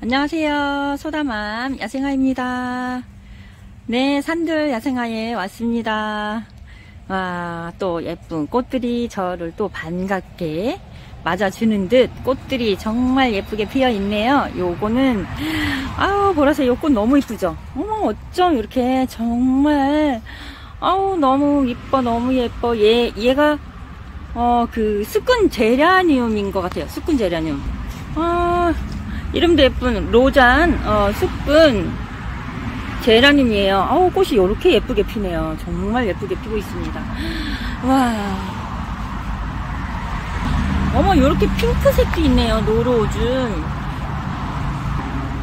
안녕하세요. 소다맘 야생아입니다. 네, 산들 야생아에 왔습니다. 와, 또 예쁜 꽃들이 저를 또 반갑게 맞아주는 듯 꽃들이 정말 예쁘게 피어 있네요. 요거는, 아우, 보라색 요 꽃 너무 이쁘죠? 어머, 어쩜 이렇게 정말, 아우, 너무 이뻐, 너무 예뻐. 얘, 얘가, 어, 그, 스꾼 제라늄인 것 같아요. 스꾼 제라늄. 아, 이름도 예쁜 로잔 어, 숯분 제라늄이에요. 아우 꽃이 이렇게 예쁘게 피네요. 정말 예쁘게 피고 있습니다. 와. 어머 이렇게 핑크색도 있네요. 노루우줌.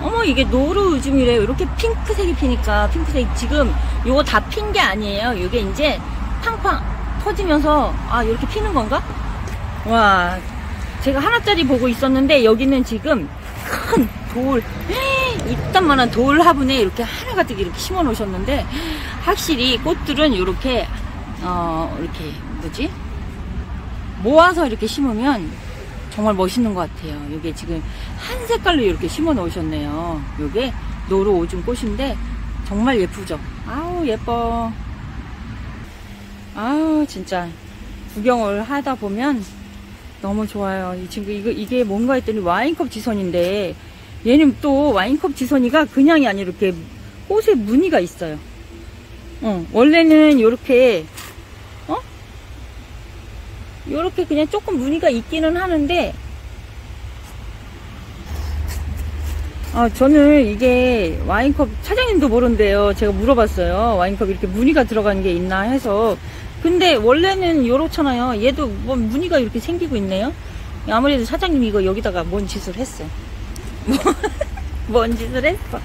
어머 이게 노루우줌이래요. 이렇게 핑크색이 피니까 핑크색 지금 요거 다 핀 게 아니에요. 이게 이제 팡팡 터지면서 아 이렇게 피는 건가? 와 제가 하나짜리 보고 있었는데 여기는 지금 큰 돌, 이딴만한 돌 화분에 이렇게 하나가득 이렇게 심어 놓으셨는데, 확실히 꽃들은 이렇게, 어, 이렇게, 뭐지? 모아서 이렇게 심으면 정말 멋있는 것 같아요. 이게 지금 한 색깔로 이렇게 심어 놓으셨네요. 이게 노루 오줌 꽃인데, 정말 예쁘죠? 아우, 예뻐. 아우, 진짜. 구경을 하다 보면 너무 좋아요. 이 친구 이거 이게 뭔가 했더니 와인컵 지선인데 얘는 또 와인컵 지선이가 그냥이 아니라 이렇게 꽃에 무늬가 있어요. 어, 원래는 이렇게 어? 이렇게 그냥 조금 무늬가 있기는 하는데 아, 저는 이게 와인컵 차장님도 모른대요. 제가 물어봤어요. 와인컵 이렇게 무늬가 들어간 게 있나 해서 근데 원래는 이렇잖아요. 얘도 뭐 무늬가 이렇게 생기고 있네요. 아무래도 사장님이 이거 여기다가 뭔 짓을 했어. 뭔 짓을 했어.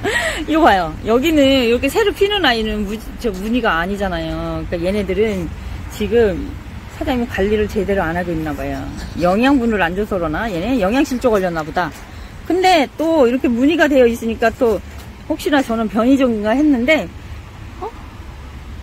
이거 봐요. 여기는 이렇게 새로 피는 아이는 무, 저 무늬가 아니잖아요. 그러니까 얘네들은 지금 사장님 관리를 제대로 안 하고 있나 봐요. 영양분을 안 줘서 그러나 얘네 영양실조 걸렸나 보다. 근데 또 이렇게 무늬가 되어 있으니까 또 혹시나 저는 변이종인가 했는데 어?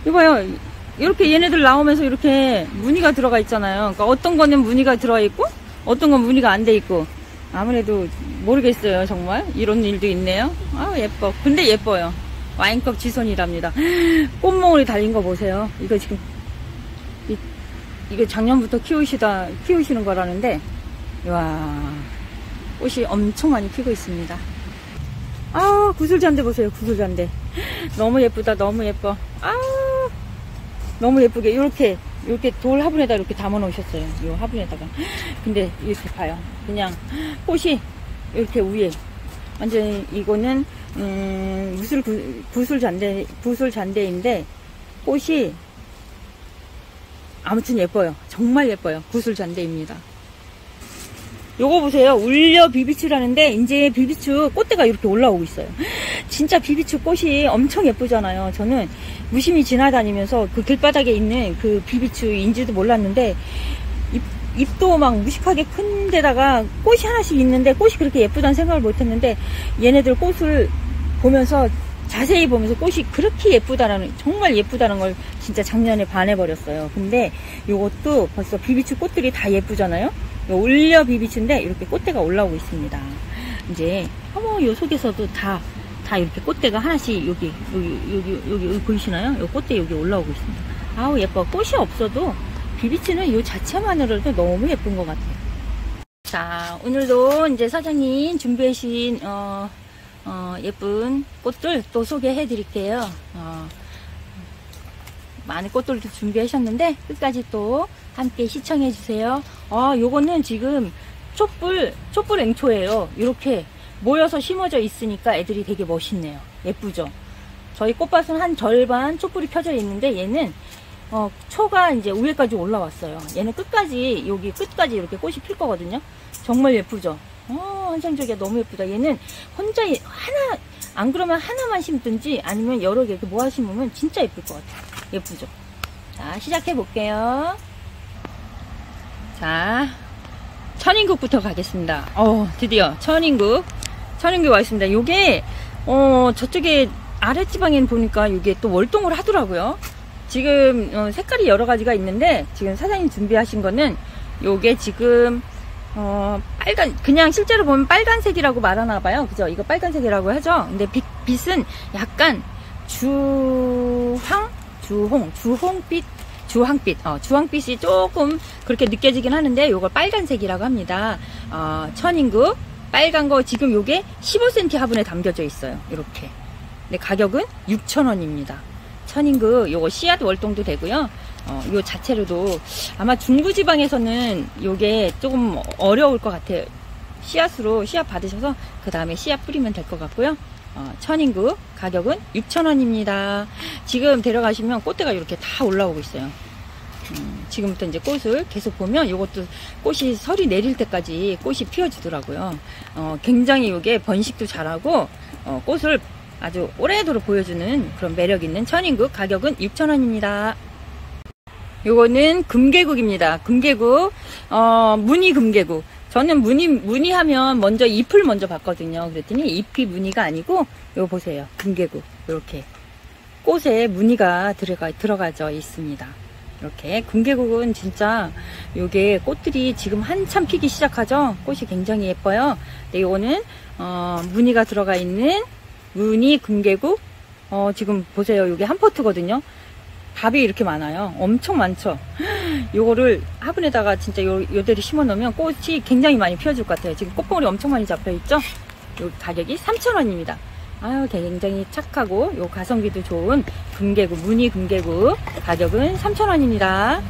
이봐요. 이렇게 얘네들 나오면서 이렇게 무늬가 들어가 있잖아요. 그러니까 어떤 거는 무늬가 들어가 있고 어떤 건 무늬가 안 돼 있고 아무래도 모르겠어요 정말 이런 일도 있네요. 아 예뻐. 근데 예뻐요. 와인컵 지손이랍니다. 꽃몽울이 달린 거 보세요. 이거 지금 이, 이거 작년부터 키우시다 키우시는 거라는데 와 꽃이 엄청 많이 피고 있습니다. 아 구슬잔대 보세요 구슬잔대 너무 예쁘다 너무 예뻐 아 너무 예쁘게 이렇게 이렇게 돌 화분에다 이렇게 담아 놓으셨어요. 이 화분에다가. 근데 이렇게 봐요. 그냥 꽃이 이렇게 위에 완전히 이거는 음, 무술 구슬 잔대 구슬 잔대인데 꽃이 아무튼 예뻐요. 정말 예뻐요. 구슬 잔대입니다. 요거 보세요. 울려 비비추라는데 이제 비비추 꽃대가 이렇게 올라오고 있어요. 진짜 비비추 꽃이 엄청 예쁘잖아요. 저는 무심히 지나다니면서 그 길바닥에 있는 그 비비추인지도 몰랐는데 잎, 잎도 막 무식하게 큰 데다가 꽃이 하나씩 있는데 꽃이 그렇게 예쁘다는 생각을 못했는데 얘네들 꽃을 보면서 자세히 보면서 꽃이 그렇게 예쁘다라는 정말 예쁘다는 걸 진짜 작년에 반해버렸어요. 근데 이것도 벌써 비비추 꽃들이 다 예쁘잖아요. 올려 비비추인데 이렇게 꽃대가 올라오고 있습니다. 이제 어머 요 속에서도 다 다 이렇게 꽃대가 하나씩 여기 여기 여기 여기, 여기 보이시나요? 요 꽃대 여기 올라오고 있습니다. 아우 예뻐. 꽃이 없어도 비비추는 요 자체만으로도 너무 예쁜 것 같아요. 자 오늘도 이제 사장님 준비하신 어, 어, 예쁜 꽃들 또 소개해 드릴게요. 어, 많은 꽃들도 준비하셨는데 끝까지 또 함께 시청해 주세요. 아, 요거는 지금 촛불, 촛불 앵초예요. 이렇게 모여서 심어져 있으니까 애들이 되게 멋있네요. 예쁘죠? 저희 꽃밭은 한 절반 촛불이 켜져 있는데 얘는 어, 초가 이제 위에까지 올라왔어요. 얘는 끝까지 여기 끝까지 이렇게 꽃이 필 거거든요. 정말 예쁘죠? 어, 환상적이야. 너무 예쁘다. 얘는 혼자 하나 안 그러면 하나만 심든지 아니면 여러 개 이렇게 모아 심으면 진짜 예쁠 것 같아요. 예쁘죠? 자, 시작해 볼게요. 자, 천인국부터 가겠습니다. 어, 드디어 천인국. 천인국 와 있습니다. 요게, 어, 저쪽에 아랫지방에 보니까 이게 또 월동을 하더라고요. 지금 어, 색깔이 여러 가지가 있는데 지금 사장님 준비하신 거는 요게 지금 어, 빨간 그냥 실제로 보면 빨간색이라고 말하나 봐요. 그죠? 이거 빨간색이라고 하죠. 근데 빛, 빛은 약간 주황, 주홍, 주홍빛, 주황빛, 어, 주황빛이 조금 그렇게 느껴지긴 하는데 이걸 빨간색이라고 합니다. 어, 천인구 빨간 거 지금 요게 15cm 화분에 담겨져 있어요. 이렇게. 근데 가격은 6,000원입니다. 천인구 요거 씨앗 월동도 되고요. 어, 요 자체로도 아마 중부지방에서는 요게 조금 어려울 것 같아요. 씨앗으로 씨앗 받으셔서 그 다음에 씨앗 뿌리면 될 것 같고요. 어, 천인구 가격은 6,000원입니다. 지금 데려가시면 꽃대가 이렇게 다 올라오고 있어요. 음, 지금부터 이제 꽃을 계속 보면 이것도 꽃이 설이 내릴 때까지 꽃이 피어지더라고요. 어, 굉장히 이게 번식도 잘하고 어, 꽃을 아주 오래도록 보여주는 그런 매력 있는 천인국 가격은 6,000원입니다. 요거는 금계국입니다. 금계국, 어, 무늬 금계국. 저는 무늬, 무늬하면 먼저 잎을 먼저 봤거든요. 그랬더니 잎이 무늬가 아니고, 요거 보세요. 금계국. 이렇게. 꽃에 무늬가 들어가, 들어가져 있습니다. 이렇게. 금계국은 진짜 요게 꽃들이 지금 한참 피기 시작하죠? 꽃이 굉장히 예뻐요. 근데 요거는, 어, 무늬가 들어가 있는 무늬 금계국. 어, 지금 보세요. 요게 한 포트거든요. 밥이 이렇게 많아요. 엄청 많죠. 요거를 화분에다가 진짜 요, 요대로 심어 놓으면 꽃이 굉장히 많이 피어질 것 같아요. 지금 꽃봉오리 엄청 많이 잡혀 있죠? 요 가격이 3,000원입니다. 아유, 굉장히 착하고 요 가성비도 좋은 금개구, 무늬 금개구 가격은 3,000원입니다.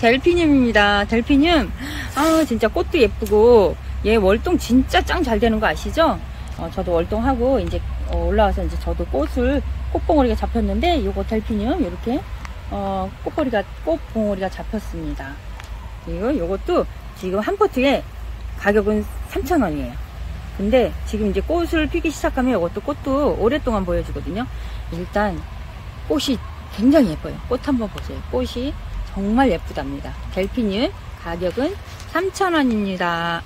델피늄입니다. 델피늄. 아, 진짜 꽃도 예쁘고 얘 월동 진짜 짱 잘 되는 거 아시죠? 어, 저도 월동하고 이제 어, 올라와서 이제 저도 꽃을 꽃봉오리가 잡혔는데 요거 델피늄 이렇게 어, 꽃봉오리가 꽃봉오리가 잡혔습니다. 그리고 요것도 지금 한 포트에 가격은 3,000원이에요. 근데 지금 이제 꽃을 피기 시작하면 이것도 꽃도 오랫동안 보여주거든요. 일단 꽃이 굉장히 예뻐요. 꽃 한번 보세요. 꽃이 정말 예쁘답니다. 델피늄 가격은 3,000원입니다.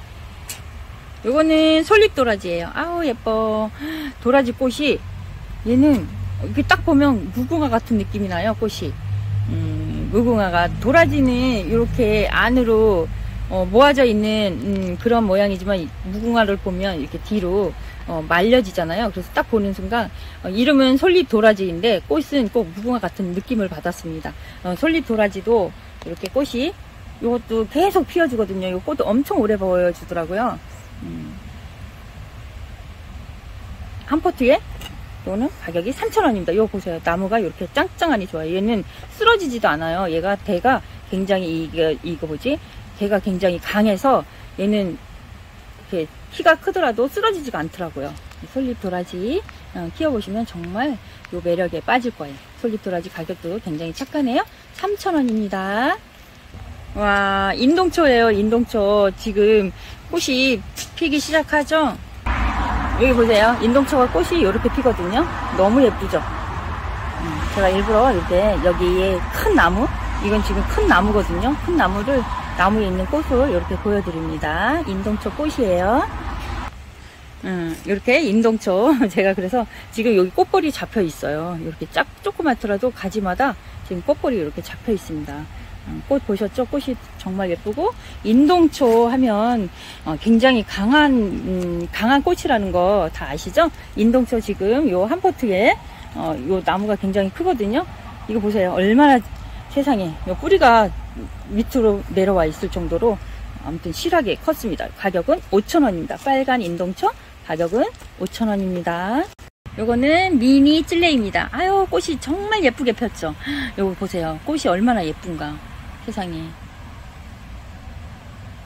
요거는 솔잎 도라지예요. 아우 예뻐. 도라지 꽃이 얘는 이렇게 딱 보면 무궁화 같은 느낌이 나요. 꽃이. 음, 무궁화가 도라지는 이렇게 안으로 어, 모아져 있는 음, 그런 모양이지만 무궁화를 보면 이렇게 뒤로 어, 말려지잖아요. 그래서 딱 보는 순간 어, 이름은 솔잎 도라지인데 꽃은 꼭 무궁화 같은 느낌을 받았습니다. 어, 솔잎 도라지도 이렇게 꽃이 이것도 계속 피어주거든요. 이 꽃도 엄청 오래 보여주더라고요. 음. 한 포트에 이거는 가격이 3,000원입니다. 이거 보세요. 나무가 이렇게 짱짱하니 좋아요. 얘는 쓰러지지도 않아요. 얘가 대가 굉장히 이게 이거 뭐지? 대가 굉장히 강해서 얘는 이렇게 키가 크더라도 쓰러지지가 않더라고요. 솔잎 도라지 어, 키워보시면 정말 요 매력에 빠질 거예요. 솔잎 도라지 가격도 굉장히 착하네요. 3,000원입니다. 와, 인동초예요, 인동초. 지금 꽃이 피기 시작하죠? 여기 보세요. 인동초가 꽃이 이렇게 피거든요. 너무 예쁘죠? 음, 제가 일부러 이렇게 여기에 큰 나무, 이건 지금 큰 나무거든요. 큰 나무를, 나무에 있는 꽃을 이렇게 보여드립니다. 인동초 꽃이에요. 음, 이렇게 인동초. 제가 그래서 지금 여기 꽃벌이 잡혀 있어요. 이렇게 짝, 조그맣더라도 가지마다 지금 꽃벌이 이렇게 잡혀 있습니다. 음, 꽃 보셨죠? 꽃이 정말 예쁘고 인동초 하면 어, 굉장히 강한 음, 강한 꽃이라는 거 다 아시죠? 인동초 지금 요 한 포트에 어, 요 나무가 굉장히 크거든요. 이거 보세요. 얼마나 세상에 요 뿌리가 밑으로 내려와 있을 정도로 아무튼 실하게 컸습니다. 가격은 5,000원입니다. 빨간 인동초 가격은 5,000원입니다. 요거는 미니 찔레입니다. 아유 꽃이 정말 예쁘게 폈죠. 요거 보세요. 꽃이 얼마나 예쁜가. 세상에.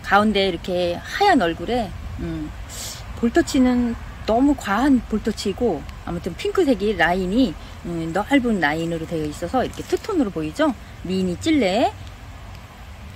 가운데 이렇게 하얀 얼굴에 음, 볼터치는 너무 과한 볼터치고 아무튼 핑크색이 라인이 음, 넓은 라인으로 되어 있어서 이렇게 투톤으로 보이죠? 미니 찔레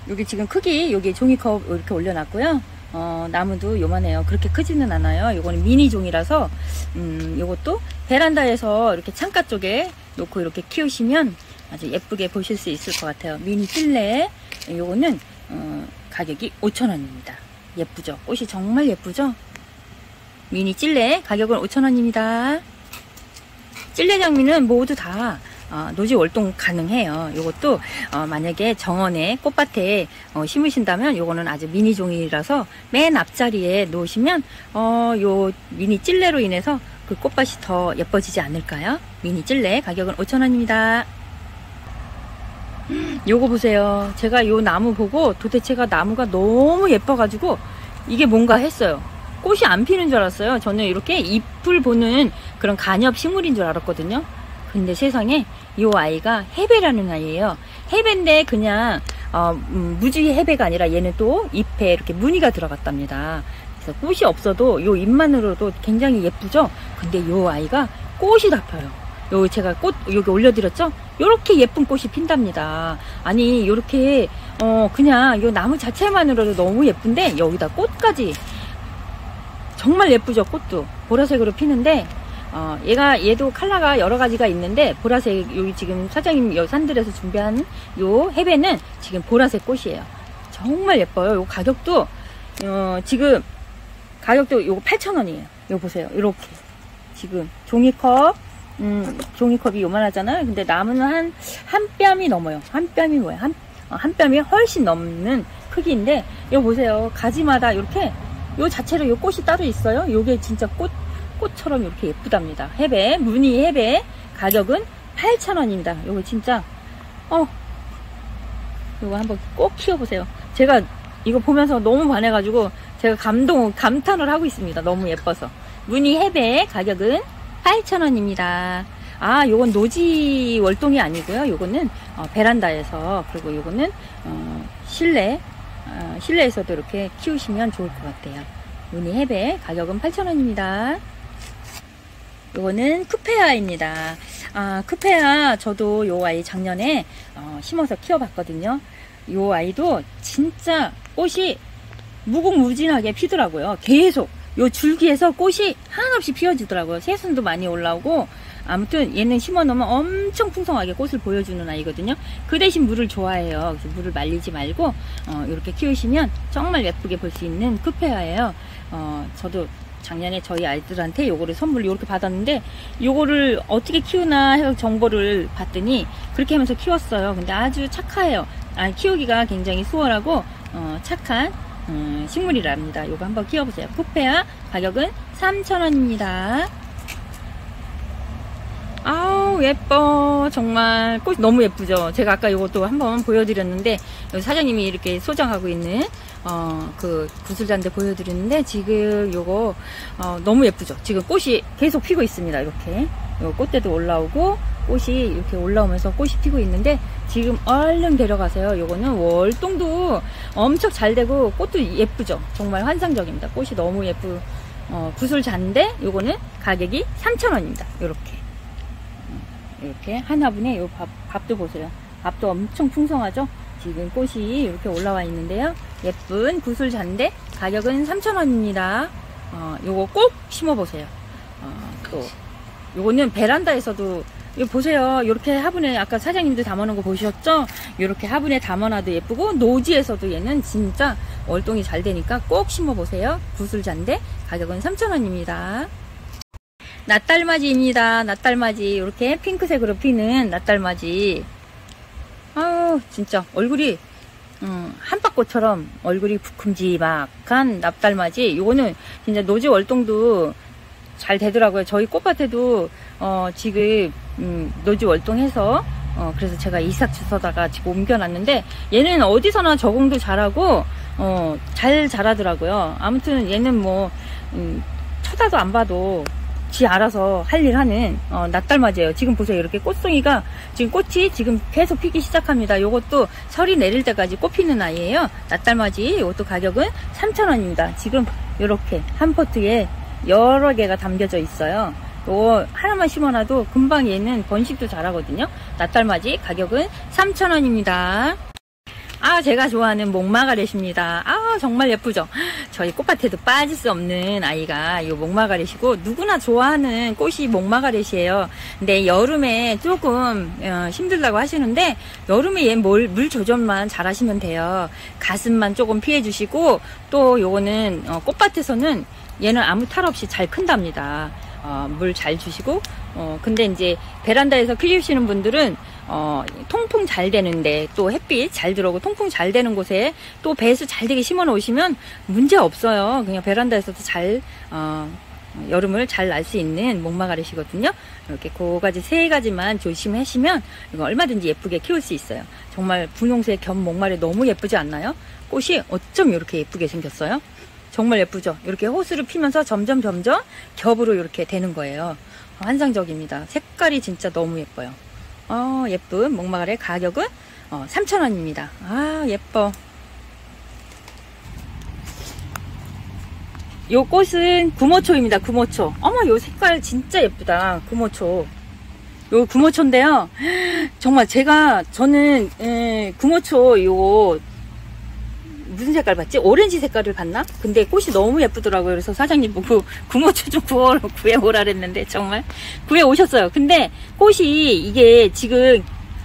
여기 지금 크기 여기 종이컵 이렇게 올려놨고요. 어, 나무도 요만해요. 그렇게 크지는 않아요. 요거는 미니 종이라서 음, 요것도 베란다에서 이렇게 창가 쪽에 놓고 이렇게 키우시면 아주 예쁘게 보실 수 있을 것 같아요. 미니 찔레 요거는 어, 가격이 5,000원입니다. 예쁘죠? 꽃이 정말 예쁘죠? 미니 찔레 가격은 5,000원입니다. 찔레 장미는 모두 다 어, 노지 월동 가능해요. 요것도 어, 만약에 정원에 꽃밭에 어, 심으신다면 요거는 아주 미니 종이라서 맨 앞자리에 놓으시면 어, 요 미니 찔레로 인해서 그 꽃밭이 더 예뻐지지 않을까요? 미니 찔레 가격은 5,000원입니다. 요거 보세요. 제가 요 나무 보고 도대체가 나무가 너무 예뻐가지고 이게 뭔가 했어요. 꽃이 안 피는 줄 알았어요. 저는 이렇게 잎을 보는 그런 간엽 식물인 줄 알았거든요. 근데 세상에 이 아이가 해배라는 아이예요. 해배인데 그냥 어, 음, 무지 해배가 아니라 얘는 또 잎에 이렇게 무늬가 들어갔답니다. 그래서 꽃이 없어도 요 잎만으로도 굉장히 예쁘죠. 근데 이 아이가 꽃이 다 펴요. 요 제가 꽃 여기 올려드렸죠? 요렇게 예쁜 꽃이 핀답니다. 아니 요렇게 어 그냥 요 나무 자체만으로도 너무 예쁜데 여기다 꽃까지 정말 예쁘죠 꽃도 보라색으로 피는데 어 얘가 얘도 컬러가 여러 가지가 있는데 보라색 여기 지금 사장님 여 산들에서 준비한 요 해배는 지금 보라색 꽃이에요. 정말 예뻐요. 요 가격도 어 지금 가격도 요거 8,000원이에요. 요 보세요. 이렇게 지금 종이컵 음, 종이컵이 요만하잖아요. 근데 나무는 한, 한 뺨이 넘어요. 한 뺨이 뭐예요? 한, 어, 한 뺨이 훨씬 넘는 크기인데, 이거 보세요. 가지마다 이렇게, 요 자체로 요 꽃이 따로 있어요. 요게 진짜 꽃, 꽃처럼 이렇게 예쁘답니다. 해배, 무늬 해배, 가격은 8,000원입니다. 요거 진짜, 어, 요거 한번 꼭 키워보세요. 제가 이거 보면서 너무 반해가지고, 제가 감동, 감탄을 하고 있습니다. 너무 예뻐서. 무늬 해배 가격은 8,000원입니다. 아, 요건 노지 월동이 아니고요. 요거는 어, 베란다에서 그리고 요거는 어, 실내 어, 실내에서도 이렇게 키우시면 좋을 것 같아요. 무늬 해배 가격은 8,000원입니다. 요거는 쿠페아입니다. 아, 쿠페아 저도 요 아이 작년에 어, 심어서 키워봤거든요. 요 아이도 진짜 꽃이 무궁무진하게 피더라고요. 계속 요 줄기에서 꽃이 한없이 피어지더라고요. 새순도 많이 올라오고 아무튼 얘는 심어 놓으면 엄청 풍성하게 꽃을 보여주는 아이거든요. 그 대신 물을 좋아해요. 그래서 물을 말리지 말고 어, 이렇게 키우시면 정말 예쁘게 볼 수 있는 쿠페아예요. 어, 저도 작년에 저희 아이들한테 요거를 선물로 이렇게 받았는데 요거를 어떻게 키우나 해서 정보를 봤더니 그렇게 하면서 키웠어요. 근데 아주 착해요. 아, 키우기가 굉장히 수월하고 어, 착한 음, 식물이랍니다. 요거 한번 키워보세요. 쿠페아 가격은 3,000원입니다. 아우 예뻐 정말 꽃이 너무 예쁘죠 제가 아까 이것도 한번 보여드렸는데 사장님이 이렇게 소장하고 있는 어, 그 구슬잔데 보여드렸는데 지금 요거 어, 너무 예쁘죠 지금 꽃이 계속 피고 있습니다 이렇게 요 꽃대도 올라오고 꽃이 이렇게 올라오면서 꽃이 피고 있는데 지금 얼른 데려가세요 요거는 월동도 엄청 잘 되고 꽃도 예쁘죠 정말 환상적입니다 꽃이 너무 예쁘 어, 구슬잔데 요거는 가격이 3,000원입니다 요렇게 이렇게 한 화분에 요 밥, 밥도 보세요. 밥도 엄청 풍성하죠? 지금 꽃이 이렇게 올라와 있는데요. 예쁜 구슬 잔데 가격은 3,000원입니다. 어, 요거 꼭 심어보세요. 어, 또 요거는 베란다에서도 이거 보세요. 이렇게 화분에 아까 사장님도 담아놓은 거 보셨죠? 이렇게 화분에 담아놔도 예쁘고 노지에서도 얘는 진짜 월동이 잘 되니까 꼭 심어보세요. 구슬잔데 가격은 3,000원입니다. 낫달맞이입니다. 낫달맞이. 이렇게 핑크색으로 피는 낫달맞이. 아우, 진짜 얼굴이 음, 한박꽃처럼 얼굴이 부큼지막한 납달맞이. 요거는 진짜 노지 월동도 잘 되더라고요. 저희 꽃밭에도 어, 지금 음, 노지 월동해서 어, 그래서 제가 이삭 주서다가 지금 옮겨놨는데 얘는 어디서나 적응도 잘하고 어, 잘 자라더라고요. 아무튼 얘는 뭐 음, 쳐다도 안 봐도 지 알아서 할 일 하는 어, 낫달맞이에요. 지금 보세요. 이렇게 꽃송이가 지금 꽃이 지금 계속 피기 시작합니다. 요것도 설이 내릴 때까지 꽃 피는 아이예요. 낫달맞이 요것도 가격은 3,000원입니다. 지금 이렇게 한 포트에 여러 개가 담겨져 있어요. 요 하나만 심어놔도 금방 얘는 번식도 잘하거든요. 낫달맞이 가격은 3,000원입니다. 아, 제가 좋아하는 목마가렛입니다. 아, 정말 예쁘죠? 저희 꽃밭에도 빠질 수 없는 아이가 이 목마가렛이고, 누구나 좋아하는 꽃이 목마가렛이에요. 근데 여름에 조금 어, 힘들다고 하시는데, 여름에 얘 물, 물 조절만 잘 하시면 돼요. 가슴만 조금 피해주시고, 또 요거는 어, 꽃밭에서는 얘는 아무 탈 없이 잘 큰답니다. 어, 물 잘 주시고 어, 근데 이제 베란다에서 키우시는 분들은 어, 통풍 잘 되는데 또 햇빛 잘 들어오고 통풍 잘 되는 곳에 또 배수 잘 되게 심어 놓으시면 문제 없어요. 그냥 베란다에서도 잘 어, 여름을 잘 날 수 있는 목마가렛이거든요. 이렇게 그 가지 세 가지만 조심하시면 이거 얼마든지 예쁘게 키울 수 있어요. 정말 분홍색 겸 목마렛 너무 예쁘지 않나요? 꽃이 어쩜 이렇게 예쁘게 생겼어요? 정말 예쁘죠? 이렇게 호수를 피면서 점점 점점 겹으로 이렇게 되는 거예요. 환상적입니다. 색깔이 진짜 너무 예뻐요. 어, 예쁜 목마가렛 가격은 어, 3,000원입니다. 아, 예뻐. 요 꽃은 구모초입니다. 구모초. 어머, 요 색깔 진짜 예쁘다. 구모초. 요 구모초인데요. 정말 제가, 저는, 에, 구모초 요, 무슨 색깔 봤지? 오렌지 색깔을 봤나? 근데 꽃이 너무 예쁘더라고요. 그래서 사장님 보고 구모초 좀 구워, 구해오라 그랬는데, 정말. 구해오셨어요. 근데 꽃이, 이게 지금,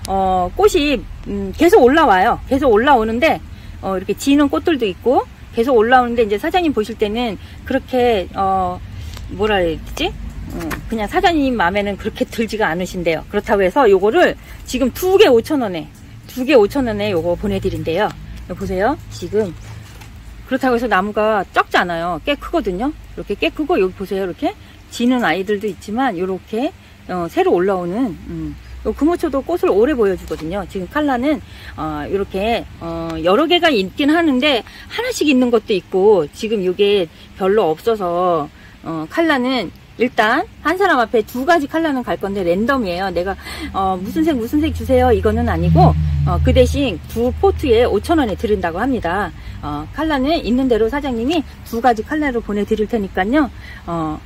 어, 꽃이, 음, 계속 올라와요. 계속 올라오는데, 어, 이렇게 지는 꽃들도 있고, 계속 올라오는데 이제 사장님 보실 때는 그렇게 어 뭐라 해야 되지? 어, 그냥 사장님 마음에는 그렇게 들지가 않으신데요. 그렇다고 해서 요거를 지금 두 개 5천원에 두 개 5천원에 요거 보내드린대요. 보세요. 지금 그렇다고 해서 나무가 적잖아요. 꽤 크거든요. 이렇게 꽤 크고 여기 보세요. 이렇게 지는 아이들도 있지만 이렇게 어, 새로 올라오는 음, 금호초도 꽃을 오래 보여주거든요. 지금 칼라는 어, 이렇게 어, 여러 개가 있긴 하는데 하나씩 있는 것도 있고 지금 이게 별로 없어서 어, 칼라는 일단 한 사람 앞에 두 가지 칼라는 갈 건데 랜덤이에요. 내가 어, 무슨 색 무슨 색 주세요 이거는 아니고 어, 그 대신 두 포트에 5천 원에 드린다고 합니다. 어, 칼라는 있는 대로 사장님이 두 가지 칼라로 보내드릴 테니까요. 어,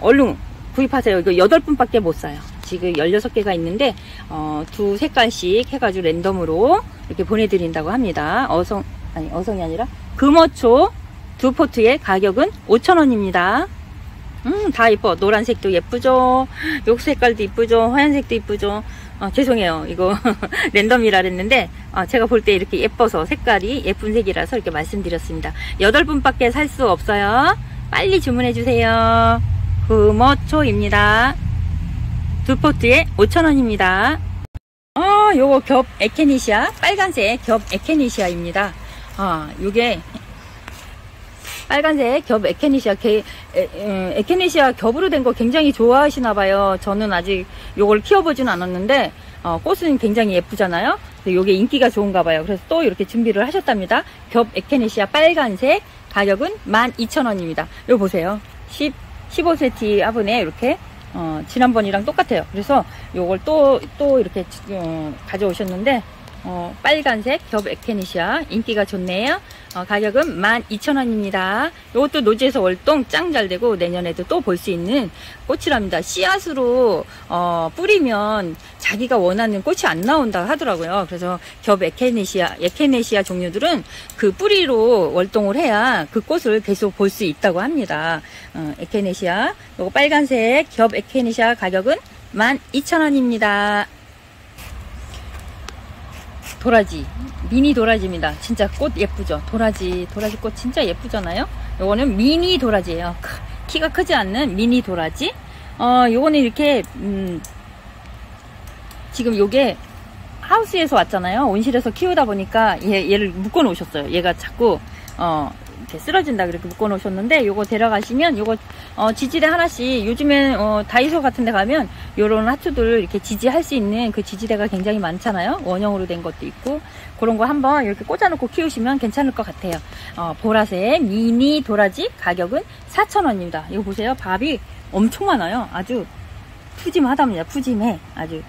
얼른 구입하세요. 이거 8분밖에 못 사요. 지금 16개가 있는데 어, 두 색깔씩 해가지고 랜덤으로 이렇게 보내드린다고 합니다. 어성 아니 어성이 아니라 금어초 두 포트의 가격은 5,000원입니다. 음, 다 이뻐. 노란색도 예쁘죠? 요 색깔도 이쁘죠? 하얀색도 이쁘죠? 어, 죄송해요. 이거 랜덤이라 그랬는데, 어, 제가 볼 때 이렇게 예뻐서 색깔이 예쁜 색이라서 이렇게 말씀드렸습니다. 8분밖에 살 수 없어요. 빨리 주문해주세요. 금어초입니다. 두 포트에 5,000원입니다. 아, 요거 겹 에케니시아, 빨간색 겹 에케니시아입니다. 아, 요게 빨간색 겹 에케니시아 게, 에, 에, 에 케니시아 겹으로 된 거 굉장히 좋아하시나 봐요. 저는 아직 요걸 키워보진 않았는데 어, 꽃은 굉장히 예쁘잖아요. 요게 인기가 좋은가 봐요. 그래서 또 이렇게 준비를 하셨답니다. 겹 에케니시아 빨간색 가격은 12,000원입니다. 요 보세요. 10, 15cm 화분에 이렇게 어, 지난번이랑 똑같아요. 그래서 요걸 또, 또 이렇게 어, 가져오셨는데, 어, 빨간색 겹 에케니시아 인기가 좋네요. 어, 가격은 12,000원입니다. 이것도 노지에서 월동 짱 잘 되고 내년에도 또 볼 수 있는 꽃이랍니다. 씨앗으로 어, 뿌리면 자기가 원하는 꽃이 안 나온다 하더라고요. 그래서 겹 에케네시아, 에케네시아 종류들은 그 뿌리로 월동을 해야 그 꽃을 계속 볼 수 있다고 합니다. 어, 에케네시아, 요거 빨간색 겹 에케네시아 가격은 12,000원입니다. 도라지. 미니 도라지입니다. 진짜 꽃 예쁘죠? 도라지. 도라지 꽃 진짜 예쁘잖아요? 요거는 미니 도라지예요. 키가 크지 않는 미니 도라지. 어 요거는 이렇게 음 지금 요게 하우스에서 왔잖아요. 온실에서 키우다 보니까 얘, 얘를 묶어 놓으셨어요. 얘가 자꾸 어 이렇게 쓰러진다 그렇게 묶어 놓으셨는데 요거 데려가시면 요거 어, 지지대 하나씩. 요즘엔 어, 다이소 같은 데 가면 요런 하트들 이렇게 지지할 수 있는 그 지지대가 굉장히 많잖아요. 원형으로 된 것도 있고. 그런 거 한번 이렇게 꽂아놓고 키우시면 괜찮을 것 같아요. 어, 보라색 미니 도라지 가격은 4,000원입니다. 이거 보세요. 밥이 엄청 많아요. 아주 푸짐하답니다. 푸짐해. 아주.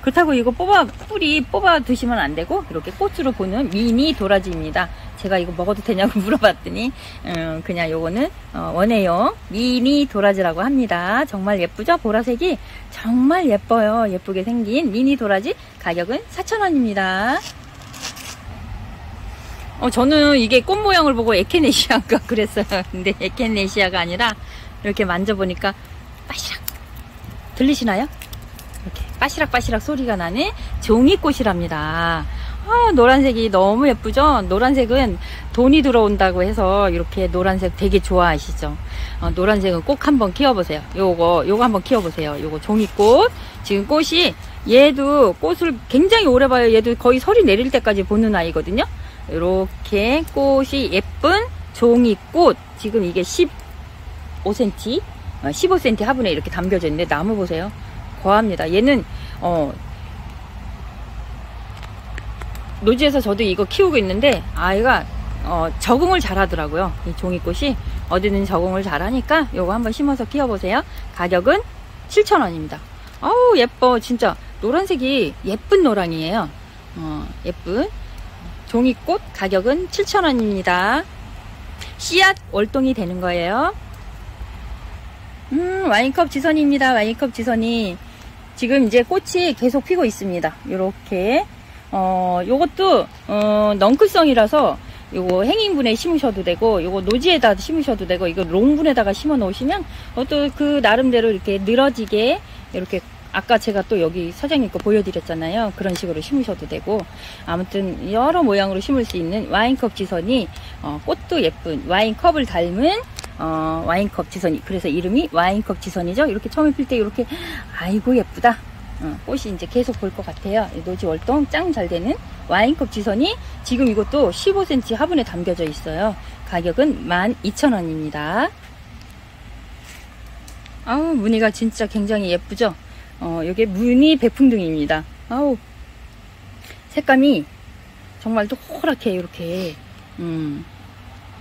그렇다고 이거 뽑아 뿌리 뽑아 드시면 안 되고 이렇게 꽃으로 보는 미니 도라지입니다. 제가 이거 먹어도 되냐고 물어봤더니 음, 그냥 요거는 어, 원해요 미니 도라지라고 합니다. 정말 예쁘죠? 보라색이 정말 예뻐요. 예쁘게 생긴 미니 도라지 가격은 4,000원입니다. 어, 저는 이게 꽃 모양을 보고 에케네시아가 그랬어요. 근데 에케네시아가 아니라 이렇게 만져보니까 빠시락 들리시나요? 이렇게 빠시락빠시락 소리가 나는 종이꽃이랍니다. 아, 노란색이 너무 예쁘죠? 노란색은 돈이 들어온다고 해서 이렇게 노란색 되게 좋아하시죠? 어, 노란색은 꼭 한번 키워보세요. 요거, 요거 한번 키워보세요. 요거 종이꽃. 지금 꽃이, 얘도 꽃을 굉장히 오래 봐요. 얘도 거의 설이 내릴 때까지 보는 아이거든요. 이렇게 꽃이 예쁜 종이꽃. 지금 이게 15cm, 15cm 화분에 이렇게 담겨져 있는데 나무 보세요. 거합니다. 얘는, 어, 노지에서 저도 이거 키우고 있는데 아이가 어, 적응을 잘 하더라고요. 이 종이꽃이 어디든 적응을 잘 하니까 요거 한번 심어서 키워보세요. 가격은 7,000원입니다. 아우 예뻐 진짜 노란색이 예쁜 노랑이에요. 어, 예쁜 종이꽃 가격은 7,000원입니다. 씨앗 월동이 되는 거예요. 음 와인컵 지선입니다. 와인컵 지선이 지금 이제 꽃이 계속 피고 있습니다. 이렇게 어, 요것도, 어, 넝클성이라서, 요거 행인분에 심으셔도 되고, 요거 노지에다 심으셔도 되고, 이거 롱분에다가 심어 놓으시면, 또그 나름대로 이렇게 늘어지게, 이렇게, 아까 제가 또 여기 사장님 거 보여드렸잖아요. 그런 식으로 심으셔도 되고, 아무튼 여러 모양으로 심을 수 있는 와인컵 지선이, 어, 꽃도 예쁜 와인컵을 닮은, 어, 와인컵 지선이. 그래서 이름이 와인컵 지선이죠. 이렇게 처음에 필 때 이렇게, 아이고 예쁘다. 어, 꽃이 이제 계속 볼 것 같아요. 노지 월동 짱 잘 되는 와인컵 지선이 지금 이것도 15cm 화분에 담겨져 있어요. 가격은 12,000원입니다. 아우 무늬가 진짜 굉장히 예쁘죠? 어, 이게 무늬 백풍등입니다. 아우 색감이 정말 노랗게 이렇게 음,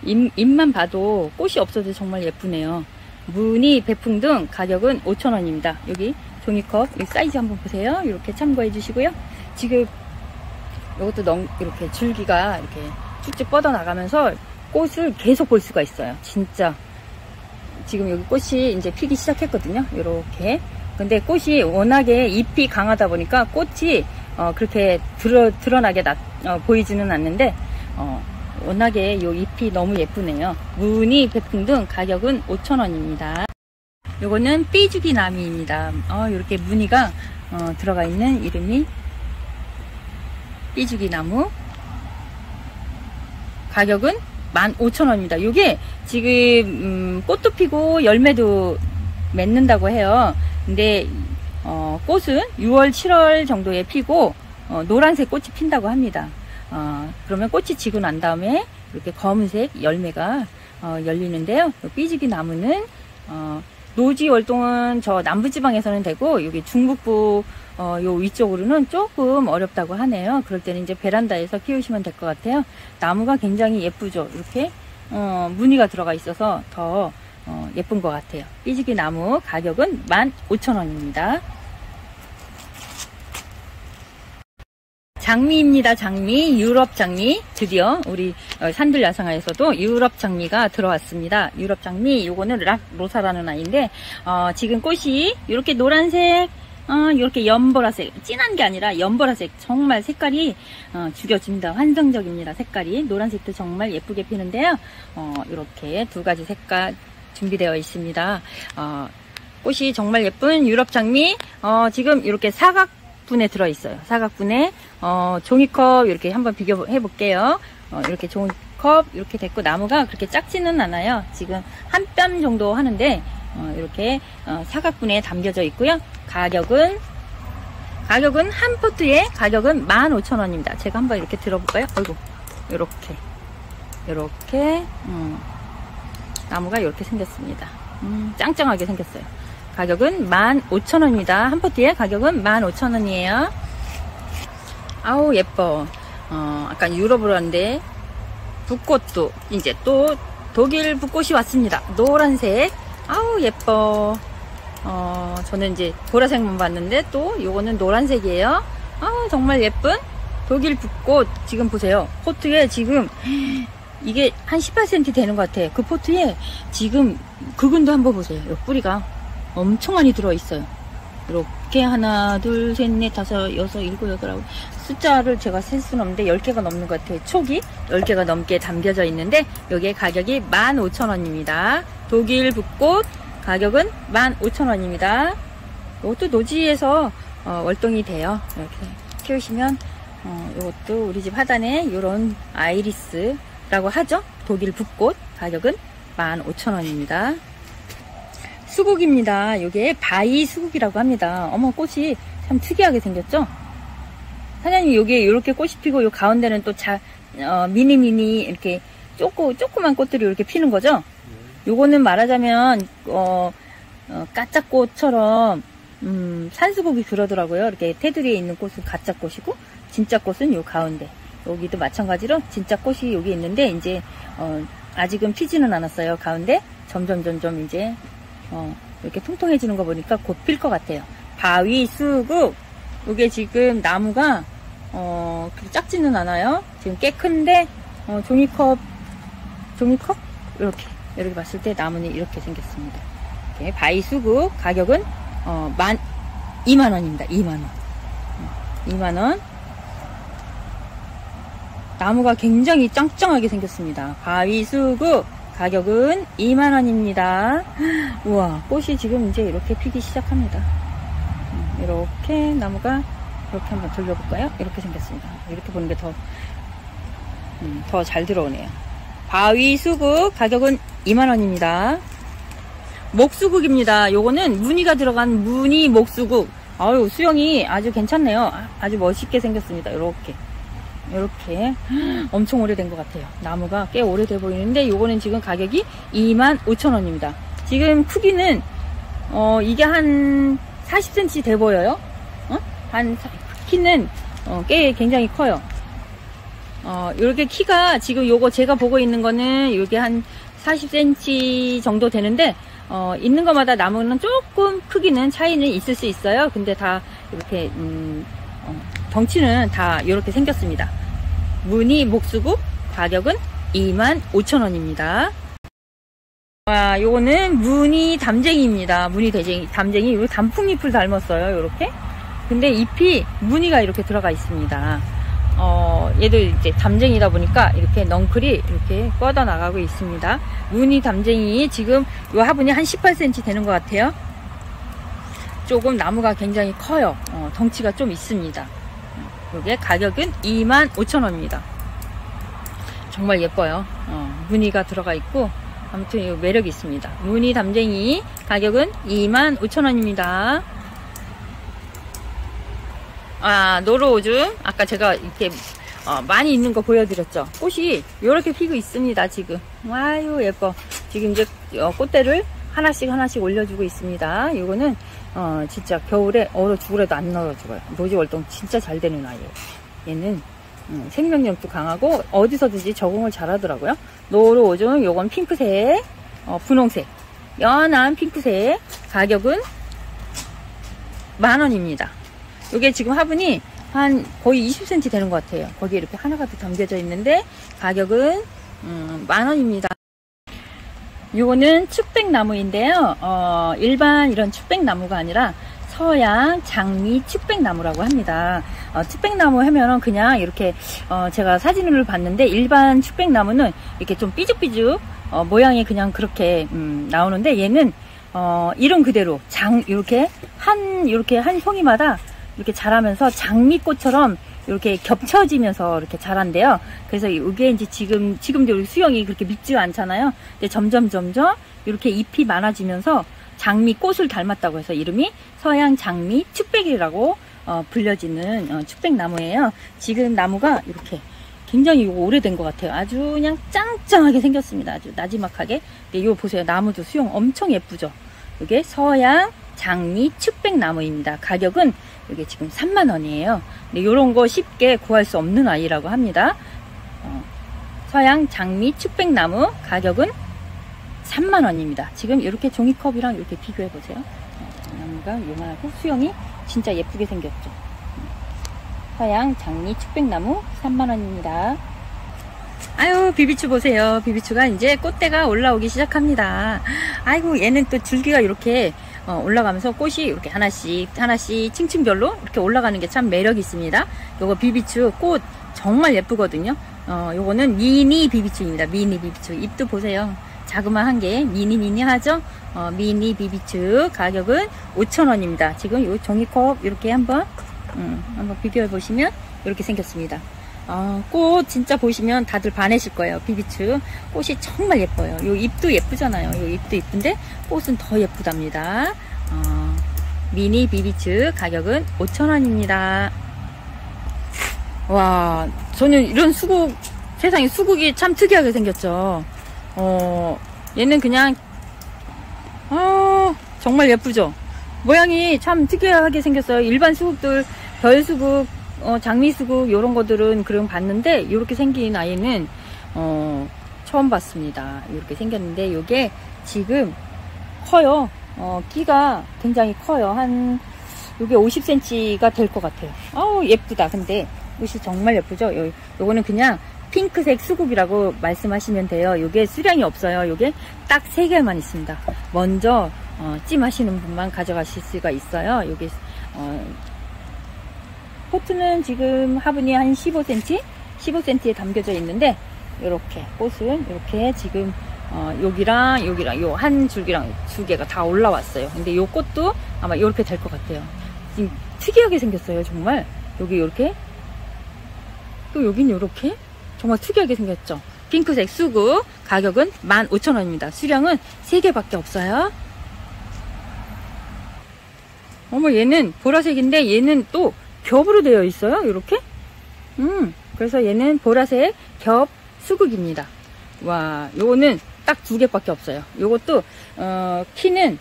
잎, 잎만 봐도 꽃이 없어도 정말 예쁘네요. 무늬 백풍등 가격은 5,000원입니다. 여기 종이컵 사이즈 한번 보세요. 이렇게 참고해 주시고요. 지금 이것도 넘, 이렇게 줄기가 이렇게 쭉쭉 뻗어 나가면서 꽃을 계속 볼 수가 있어요. 진짜 지금 여기 꽃이 이제 피기 시작했거든요. 이렇게 근데 꽃이 워낙에 잎이 강하다 보니까 꽃이 어, 그렇게 드러, 드러나게 나, 어, 보이지는 않는데 어, 워낙에 요 잎이 너무 예쁘네요. 무늬 백풍 등 가격은 5,000원입니다. 요거는 삐죽이 나미입니다. 어, 이렇게 무늬가 어, 들어가 있는 이름이 삐죽이 나무. 가격은 15,000원입니다. 요게 지금 음, 꽃도 피고 열매도 맺는다고 해요. 근데 어, 꽃은 6월, 7월 정도에 피고 어, 노란색 꽃이 핀다고 합니다. 어, 그러면 꽃이 지고 난 다음에 이렇게 검은색 열매가 어, 열리는데요. 삐지기 나무는 어, 노지 월동은 저 남부지방에서는 되고 여기 중북부 어, 요 위쪽으로는 조금 어렵다고 하네요. 그럴 때는 이제 베란다에서 키우시면 될 것 같아요. 나무가 굉장히 예쁘죠. 이렇게 어, 무늬가 들어가 있어서 더 어, 예쁜 것 같아요. 삐지기 나무 가격은 15,000원입니다. 장미입니다. 장미, 유럽 장미. 드디어 우리 어, 산들 야상화에서도 유럽 장미가 들어왔습니다. 유럽 장미, 요거는 락 로사라는 아이인데 어, 지금 꽃이 이렇게 노란색, 어, 이렇게 연보라색, 진한 게 아니라 연보라색, 정말 색깔이 어, 죽여줍니다. 환상적입니다. 색깔이 노란색도 정말 예쁘게 피는데요. 어, 이렇게 두 가지 색깔 준비되어 있습니다. 어, 꽃이 정말 예쁜 유럽 장미, 어, 지금 이렇게 사각 분에 들어있어요. 사각분에 어, 종이컵 이렇게 한번 비교해 볼게요. 어, 이렇게 종이컵 이렇게 됐고 나무가 그렇게 작지는 않아요. 지금 한뼘 정도 하는데 어, 이렇게 어, 사각분에 담겨져 있고요. 가격은 가격은 한 포트에 가격은 15,000원입니다. 제가 한번 이렇게 들어볼까요? 어이구 이렇게 이렇게 음, 나무가 이렇게 생겼습니다. 음, 짱짱하게 생겼어요. 가격은 15,000원입니다. 한 포트에 가격은 15,000원이에요. 아우 예뻐. 어, 약간 유럽으로 하는데 붓꽃도 이제 또 독일 붓꽃이 왔습니다. 노란색. 아우 예뻐. 어, 저는 이제 보라색만 봤는데 또 요거는 노란색이에요. 아우 정말 예쁜 독일 붓꽃 지금 보세요. 포트에 지금 이게 한 18cm 되는 것 같아. 그 포트에 지금 그 근도 한번 보세요. 요 뿌리가 엄청 많이 들어있어요. 이렇게 하나, 둘, 셋, 넷, 다섯, 여섯, 일곱, 여덟, 아홉 숫자를 제가 셀 수는 없는데 10개가 넘는 것 같아요. 촉이 10개가 넘게 담겨져 있는데 여기에 가격이 15,000원입니다. 독일 붓꽃 가격은 15,000원입니다. 이것도 노지에서 어, 월동이 돼요. 이렇게 키우시면 어, 이것도 우리 집 화단에 이런 아이리스라고 하죠. 독일 붓꽃 가격은 15,000원입니다. 수국입니다. 이게 바이 수국이라고 합니다. 어머 꽃이 참 특이하게 생겼죠? 사장님 여기에 이렇게 꽃이 피고 요 가운데는 또 자, 어, 미니 미니 이렇게 쪼꼬 조그만 꽃들이 이렇게 피는 거죠? 요거는 말하자면 어, 어 까짜꽃처럼 음, 산수국이 그러더라고요. 이렇게 테두리에 있는 꽃은 가짜 꽃이고 진짜 꽃은 요 가운데. 여기도 마찬가지로 진짜 꽃이 여기 있는데 이제 어, 아직은 피지는 않았어요. 가운데 점점 점점 이제 어, 이렇게 통통해지는 거 보니까 곧 필 것 같아요. 바위 수국 이게 지금 나무가 어, 그렇게 작지는 않아요. 지금 꽤 큰데 어, 종이컵 종이컵 이렇게 이렇게 봤을 때 나무는 이렇게 생겼습니다. 이렇게 바위 수국 가격은 어, 만 2만 원입니다. 2만 원. 2만 원. 나무가 굉장히 짱짱하게 생겼습니다. 바위 수국 가격은 2만 원입니다. 우와, 꽃이 지금 이제 이렇게 피기 시작합니다. 음, 이렇게 나무가 이렇게 한번 돌려볼까요? 이렇게 생겼습니다. 이렇게 보는 게 더, 음, 더잘 들어오네요. 바위 수국 가격은 2만 원입니다. 목수국입니다. 요거는 무늬가 들어간 무늬 목수국. 아유, 수영이 아주 괜찮네요. 아주 멋있게 생겼습니다. 이렇게. 이렇게 엄청 오래된 것 같아요. 나무가 꽤 오래돼 보이는데 요거는 지금 가격이 25,000원입니다. 지금 크기는 어 이게 한 40cm 돼 보여요. 어? 한 키는 어, 꽤 굉장히 커요. 어 이렇게 키가 지금 요거 제가 보고 있는 거는 이게 한 40cm 정도 되는데 어, 있는 것마다 나무는 조금 크기는 차이는 있을 수 있어요. 근데 다 이렇게 음, 어, 덩치는 다 이렇게 생겼습니다. 무늬 목수국 가격은 25,000원입니다. 아, 요거는 무늬 담쟁이입니다. 무늬 대쟁이, 담쟁이. 요 단풍잎을 닮았어요. 요렇게. 근데 잎이 무늬가 이렇게 들어가 있습니다. 어, 얘도 이제 담쟁이다 보니까 이렇게 넝클이 이렇게 뻗어 나가고 있습니다. 무늬 담쟁이 지금 요 화분이 한 18cm 되는 것 같아요. 조금 나무가 굉장히 커요. 어, 덩치가 좀 있습니다. 이게 가격은 25,000원입니다. 정말 예뻐요. 어, 무늬가 들어가 있고 아무튼 매력이 있습니다. 무늬 담쟁이 가격은 25,000원입니다. 아, 노루오줌. 아까 제가 이렇게 어, 많이 있는 거 보여드렸죠. 꽃이 이렇게 피고 있습니다. 지금. 와유 예뻐. 지금 이제 어, 꽃대를 하나씩 하나씩 올려주고 있습니다. 이거는 어, 진짜 겨울에 얼어 죽으래도 안 얼어 죽어요. 노지 월동 진짜 잘 되는 아이예요. 얘는 음, 생명력도 강하고 어디서든지 적응을 잘하더라고요. 노루오줌 요건 핑크색, 어, 분홍색, 연한 핑크색 가격은 만원입니다. 이게 지금 화분이 한 거의 20cm 되는 것 같아요. 거기에 이렇게 하나가 더 담겨져 있는데 가격은 음, 만 원입니다. 이거는 축백나무인데요. 어, 일반 이런 축백나무가 아니라 서양 장미 축백나무라고 합니다. 어, 축백나무 하면은 그냥 이렇게 어, 제가 사진을 봤는데 일반 축백나무는 이렇게 좀 삐죽삐죽 어, 모양이 그냥 그렇게 음, 나오는데 얘는 어, 이름 그대로 장 이렇게 한 이렇게 한 송이마다 이렇게 자라면서 장미꽃처럼 이렇게 겹쳐지면서 이렇게 자란대요. 그래서 이게 이제 지금, 지금도 수영이 그렇게 밉지 않잖아요. 근데 점점, 점점 이렇게 잎이 많아지면서 장미꽃을 닮았다고 해서 이름이 서양 장미 축백이라고 어, 불려지는 어, 축백나무예요. 지금 나무가 이렇게 굉장히 오래된 것 같아요. 아주 그냥 짱짱하게 생겼습니다. 아주 나지막하게. 네, 이거 보세요. 나무도 수영 엄청 예쁘죠? 이게 서양 장미 축백나무입니다. 가격은 이게 지금 3만원이에요. 근데 이런 거 쉽게 구할 수 없는 아이라고 합니다. 어, 서양 장미 축백나무 가격은 3만원입니다. 지금 이렇게 종이컵이랑 이렇게 비교해 보세요. 어, 나무가 요만하고 수영이 진짜 예쁘게 생겼죠. 서양 장미 축백나무 3만원입니다. 아유 비비추 보세요 비비추가 이제 꽃대가 올라오기 시작합니다 아이고 얘는 또 줄기가 이렇게 어, 올라가면서 꽃이 이렇게 하나씩 하나씩 층층별로 이렇게 올라가는 게 참 매력이 있습니다. 요거 비비추 꽃 정말 예쁘거든요. 어, 요거는 미니 비비추입니다. 미니 비비추 잎도 보세요. 자그마한 게 미니 미니 하죠? 어, 미니 비비추 가격은 5,000원입니다. 지금 요 종이컵 이렇게 한번 음, 한번 비교해 보시면 이렇게 생겼습니다. 아, 꽃 진짜 보시면 다들 반해실 거예요. 비비츠 꽃이 정말 예뻐요. 요 잎도 예쁘잖아요. 요 잎도 예쁜데 꽃은 더 예쁘답니다. 어, 미니 비비츠 가격은 5,000원입니다. 와, 저는 이런 수국 세상에 수국이 참 특이하게 생겼죠. 어, 얘는 그냥 아, 정말 예쁘죠. 모양이 참 특이하게 생겼어요. 일반 수국들 별 수국 어, 장미수국 이런 것들은 그럼 봤는데 이렇게 생긴 아이는 어, 처음 봤습니다. 이렇게 생겼는데 이게 지금 커요. 어, 끼가 굉장히 커요. 한 이게 50cm가 될 것 같아요. 어우 예쁘다. 근데 옷이 정말 예쁘죠. 요, 요거는 그냥 핑크색 수국이라고 말씀하시면 돼요. 이게 수량이 없어요. 이게 딱 3개만 있습니다. 먼저 어, 찜하시는 분만 가져가실 수가 있어요. 여기 어, 포트는 지금 화분이 한 15cm, 15cm에 담겨져 있는데 이렇게 꽃은 이렇게 지금 어, 여기랑 여기랑 요 한 줄기랑 두 개가 다 올라왔어요. 근데 요 꽃도 아마 이렇게 될 것 같아요. 지금 특이하게 생겼어요, 정말. 여기 이렇게 또 여긴 이렇게 정말 특이하게 생겼죠. 핑크색 수국 가격은 15,000원입니다. 수량은 3개밖에 없어요. 어머 얘는 보라색인데 얘는 또 겹으로 되어 있어요. 이렇게. 음, 그래서 얘는 보라색 겹 수국입니다. 와, 요거는 딱 두 개밖에 없어요. 요것도 어, 키는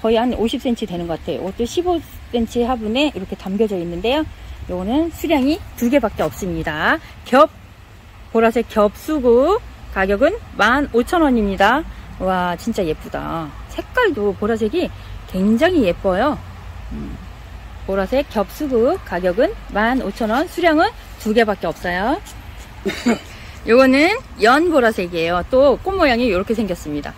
거의 한 50cm 되는 것 같아요. 이것도 15cm 화분에 이렇게 담겨져 있는데요. 요거는 수량이 두 개밖에 없습니다. 겹 보라색 겹 수국 가격은 15,000원입니다. 와, 진짜 예쁘다. 색깔도 보라색이 굉장히 예뻐요. 음. 보라색 겹수국 가격은 15,000원 수량은 두 개밖에 없어요. 요거는 연 보라색이에요. 또 꽃 모양이 이렇게 생겼습니다.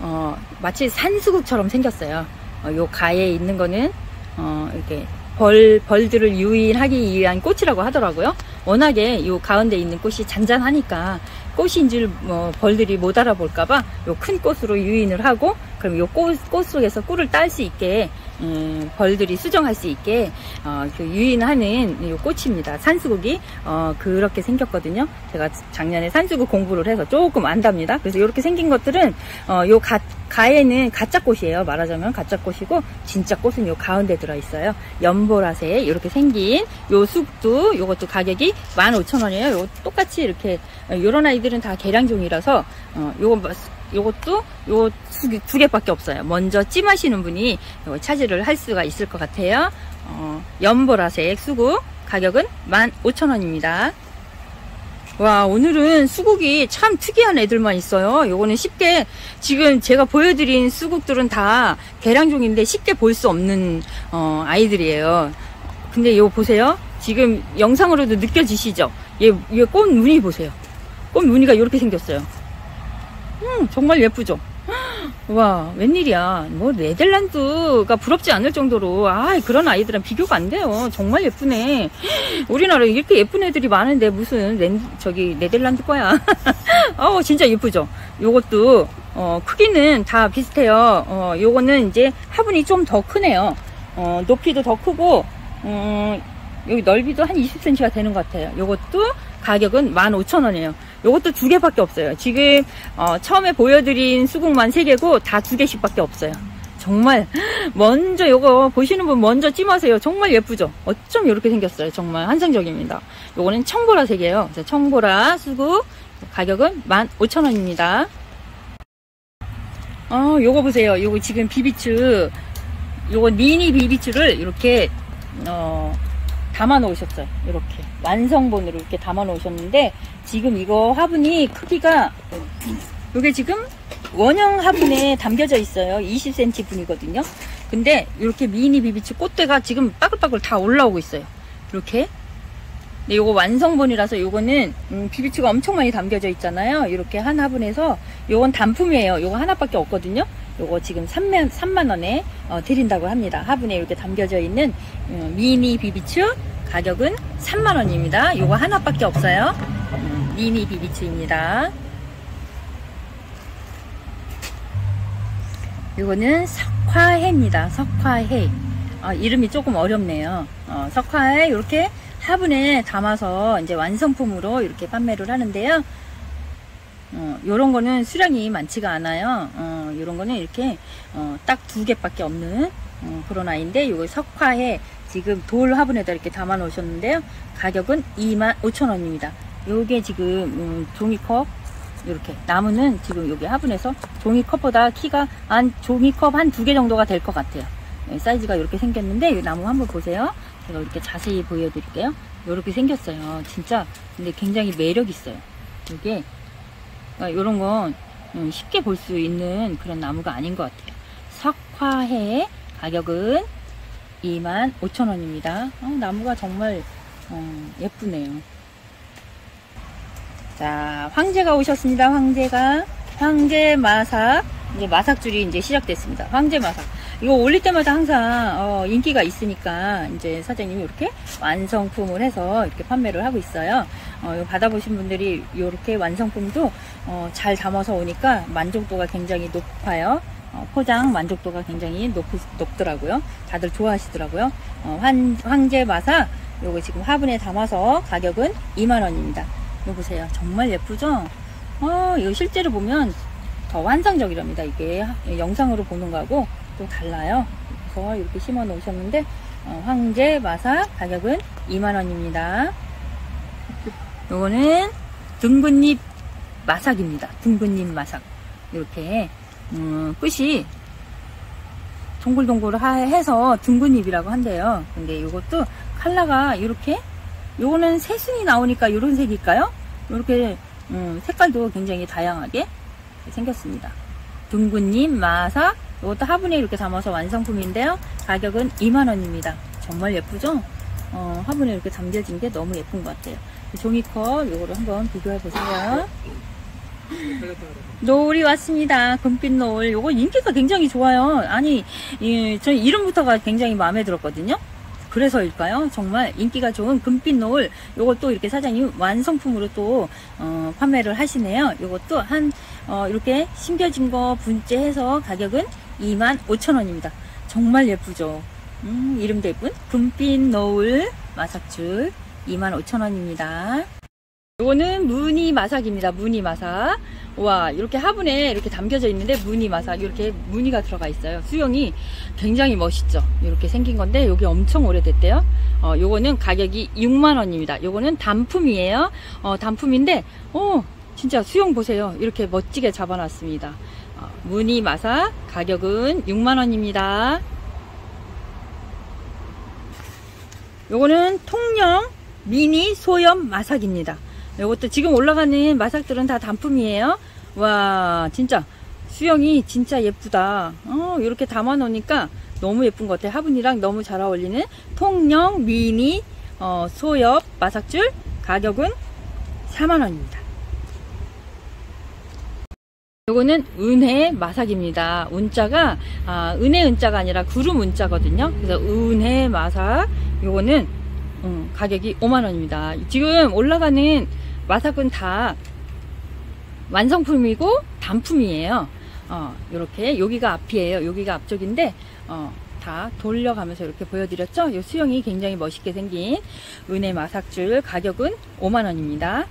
어, 마치 산수국처럼 생겼어요. 어, 요 가에 있는 거는 어, 이렇게 벌, 벌들을 유인하기 위한 꽃이라고 하더라고요. 워낙에 요 가운데 있는 꽃이 잔잔하니까 꽃인 줄 뭐 벌들이 못 알아볼까봐 요 큰 꽃으로 유인을 하고 그럼 요 꽃, 꽃 속에서 꿀을 딸 수 있게 음, 벌들이 수정할 수 있게 어, 그 유인하는 요 꽃입니다. 산수국이 어, 그렇게 생겼거든요. 제가 작년에 산수국 공부를 해서 조금 안답니다. 그래서 이렇게 생긴 것들은 어, 요 가, 가에는 가짜 꽃이에요. 말하자면 가짜 꽃이고 진짜 꽃은 요 가운데 들어 있어요. 연보라색 이렇게 생긴 요 쑥도 요것도 가격이 15,000원이에요. 요 똑같이 이렇게 요런 아이들은 다 개량종이라서 어, 요거 뭐 요것도 요 두 개밖에 없어요. 먼저 찜하시는 분이 차지를 할 수가 있을 것 같아요. 어, 연보라색 수국 가격은 15,000원입니다. 와 오늘은 수국이 참 특이한 애들만 있어요 요거는 쉽게 지금 제가 보여드린 수국들은 다 개량종인데 쉽게 볼 수 없는 어, 아이들이에요 근데 이거 보세요 지금 영상으로도 느껴지시죠 얘, 얘 꽃 무늬 보세요 꽃 무늬가 이렇게 생겼어요 음, 정말 예쁘죠? 와, 웬일이야. 뭐, 네덜란드가 부럽지 않을 정도로, 아 그런 아이들은 비교가 안 돼요. 정말 예쁘네. 우리나라에 이렇게 예쁜 애들이 많은데, 무슨, 렌, 저기, 네덜란드 거야. 어 진짜 예쁘죠? 요것도, 어, 크기는 다 비슷해요. 어, 요거는 이제 화분이 좀 더 크네요. 어, 높이도 더 크고, 음, 여기 넓이도 한 20cm가 되는 것 같아요. 요것도 가격은 15,000원이에요. 요것도 두 개밖에 없어요. 지금 어, 처음에 보여드린 수국만 세 개고 다 두 개씩 밖에 없어요. 정말 먼저 요거 보시는 분 먼저 찜하세요. 정말 예쁘죠? 어쩜 이렇게 생겼어요. 정말 환상적입니다. 요거는 청보라 색이에요. 청보라 수국 가격은 15,000원입니다. 어, 요거 보세요. 요거 지금 비비츠 요거 미니 비비츠를 이렇게 어, 담아 놓으셨어요. 이렇게 완성본으로 이렇게 담아 놓으셨는데 지금 이거 화분이 크기가 이게 지금 원형 화분에 담겨져 있어요. 20cm 분이거든요. 근데 이렇게 미니 비비츠 꽃대가 지금 빠글빠글 다 올라오고 있어요. 이렇게. 근데 요거 완성본이라서 요거는 음, 비비츠가 엄청 많이 담겨져 있잖아요. 이렇게 한 화분에서 요건 단품이에요. 요거 하나밖에 없거든요. 요거 지금 3만, 3만원에 어, 드린다고 합니다. 화분에 이렇게 담겨져 있는 음, 미니 비비츠 가격은 3만원입니다. 요거 하나밖에 없어요. 음, 미니 비비츠입니다. 요거는 석화해입니다. 석화해. 아, 이름이 조금 어렵네요. 어, 석화에 이렇게 화분에 담아서 이제 완성품으로 이렇게 판매를 하는데요. 어, 요런 거는 수량이 많지가 않아요. 어, 요런 거는 이렇게 어, 딱 두 개밖에 없는 어, 그런 아이인데 요거 석화에 지금 돌 화분에다 이렇게 담아 놓으셨는데요. 가격은 25,000원입니다. 요게 지금 음, 종이컵 이렇게 나무는 지금 여기 화분에서 종이컵보다 키가 한 종이컵 한 두 개 정도가 될 것 같아요. 네, 사이즈가 이렇게 생겼는데 이 나무 한번 보세요. 제가 이렇게 자세히 보여드릴게요. 이렇게 생겼어요. 진짜 근데 굉장히 매력 있어요. 이게 이런 건 음, 쉽게 볼 수 있는 그런 나무가 아닌 것 같아요. 석화해 가격은 25,000원입니다. 어, 나무가 정말 어, 예쁘네요. 자, 황제가 오셨습니다. 황제가 황제 마삭 이제 마삭줄이 이제 시작됐습니다. 황제 마삭 이거 올릴 때마다 항상 어, 인기가 있으니까 이제 사장님이 이렇게 완성품을 해서 이렇게 판매를 하고 있어요. 어, 받아보신 분들이 이렇게 완성품도 어, 잘 담아서 오니까 만족도가 굉장히 높아요. 어, 포장 만족도가 굉장히 높, 높더라고요. 다들 좋아하시더라고요. 어, 환, 황제 마사 요거 지금 화분에 담아서 가격은 2만원입니다. 이거 보세요. 정말 예쁘죠? 어, 이거 실제로 보면 더 환상적이랍니다. 이게 영상으로 보는 거하고 또 달라요. 그래서 이렇게 심어 놓으셨는데 어, 황제 마사 가격은 2만원입니다. 요거는 둥근잎 마삭입니다. 둥근잎 마삭. 이렇게 음, 끝이 동글동글 해서 둥근잎이라고 한대요. 근데 이것도 칼라가 이렇게 요거는 새순이 나오니까 이런 색일까요? 이렇게 음, 색깔도 굉장히 다양하게 생겼습니다. 둥근잎 마삭 이것도 화분에 이렇게 담아서 완성품인데요. 가격은 2만원입니다. 정말 예쁘죠? 어, 화분에 이렇게 담겨진 게 너무 예쁜 것 같아요. 종이컵 이거를 한번 비교해 보세요. 노을이 왔습니다. 금빛 노을. 요거 인기가 굉장히 좋아요. 아니, 이, 저 이름부터가 굉장히 마음에 들었거든요. 그래서일까요? 정말 인기가 좋은 금빛 노을. 요것도 이렇게 사장님 완성품으로 또, 어, 판매를 하시네요. 요것도 한, 어, 이렇게 심겨진 거 분재해서 가격은 25,000원입니다. 정말 예쁘죠? 음, 이름도 예쁜 금빛 노을 마삭줄 25,000원입니다. 요거는 무늬 마삭입니다. 무늬 마삭. 와, 이렇게 화분에 이렇게 담겨져 있는데 무늬 마삭. 이렇게 무늬가 들어가 있어요. 수영이 굉장히 멋있죠. 이렇게 생긴 건데 여기 엄청 오래됐대요. 어, 요거는 가격이 6만 원입니다. 요거는 단품이에요. 어, 단품인데, 어, 진짜 수영 보세요. 이렇게 멋지게 잡아놨습니다. 어, 무늬 마삭 가격은 6만원입니다. 요거는 통영 미니 소염 마삭입니다. 이것도 지금 올라가는 마삭들은 다 단품이에요. 와 진짜 수영이 진짜 예쁘다. 어 이렇게 담아 놓으니까 너무 예쁜 것 같아요. 화분이랑 너무 잘 어울리는 통영 미니 어, 소엽 마삭줄 가격은 4만원입니다. 요거는 은혜 마삭입니다. 운자가 아, 은혜 은자가 아니라 구름 운자거든요. 그래서 은혜 마삭 요거는 음, 가격이 5만원입니다. 지금 올라가는 마삭은 다 완성품이고 단품이에요. 어, 이렇게 여기가 앞이에요. 여기가 앞쪽인데 어, 다 돌려가면서 이렇게 보여드렸죠. 이 수영이 굉장히 멋있게 생긴 은혜 마삭줄 가격은 5만원입니다.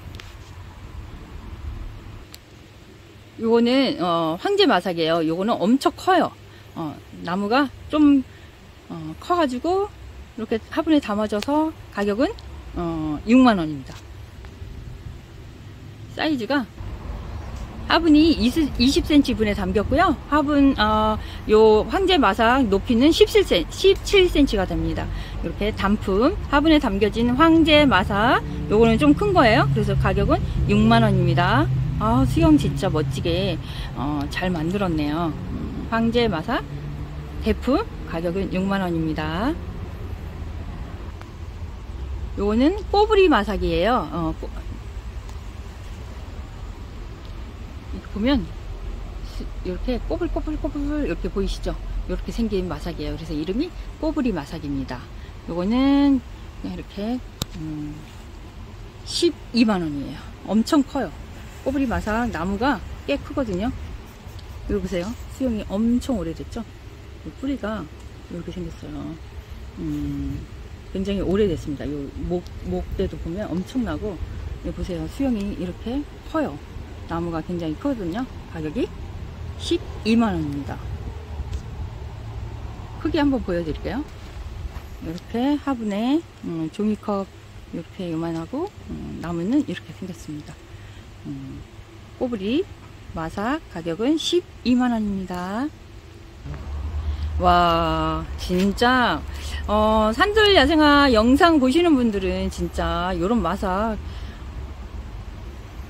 요거는 어, 황제 마삭이에요. 요거는 엄청 커요. 어, 나무가 좀 어, 커가지고 이렇게 화분에 담아져서 가격은 어, 6만 원입니다. 사이즈가 화분이 20, 20cm 분에 담겼고요. 화분 어, 요 황제 마삭 높이는 17cm, 17cm가 됩니다. 이렇게 단품 화분에 담겨진 황제 마삭 요거는 좀 큰 거예요. 그래서 가격은 6만 원입니다. 아 수영 진짜 멋지게 어, 잘 만들었네요. 음, 황제 마삭 대품 가격은 6만원입니다. 요거는 꼬부리 마삭이에요. 어, 꼬, 보면 이렇게 꼬불꼬불꼬불 이렇게 보이시죠? 이렇게 생긴 마삭이에요. 그래서 이름이 꼬부리 마삭입니다. 요거는 이렇게 음, 12만원이에요. 엄청 커요. 꼬부리 마삭 나무가 꽤 크거든요. 여기 보세요. 수영이 엄청 오래됐죠? 뿌리가 이렇게 생겼어요. 음, 굉장히 오래됐습니다. 요 목, 목대도 보면 엄청나고, 여기 보세요. 수영이 이렇게 커요. 나무가 굉장히 크거든요. 가격이 12만원입니다. 크기 한번 보여드릴게요. 이렇게 화분에 음, 종이컵 이렇게 요만하고 음, 나무는 이렇게 생겼습니다. 음, 꼬부리 마삭 가격은 12만원입니다. 와 진짜 어, 산들 야생화 영상 보시는 분들은 진짜 이런 마삭.